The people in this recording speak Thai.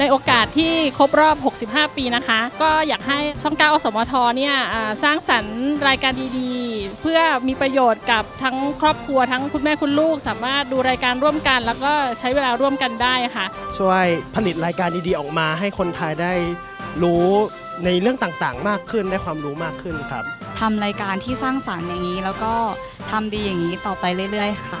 ในโอกาสที่ครบรอบ 65 ปีนะคะ ก็อยากให้ช่อง9อสมทเนี่ยสร้างสรรค์รายการดีๆ เพื่อมีประโยชน์กับทั้งครอบครัวทั้งคุณแม่คุณลูก สามารถดูรายการร่วมกัน แล้วก็ใช้เวลาร่วมกันได้ค่ะ ช่วยผลิตรายการดีๆออกมาให้คนไทยได้รู้ในเรื่องต่างๆ มากขึ้นได้ความรู้มากขึ้นครับทำรายการที่สร้างสารรค์อย่างนี้ แล้วก็ทำดีอย่างนี้ต่อไปเรื่อย ๆ ค่ะ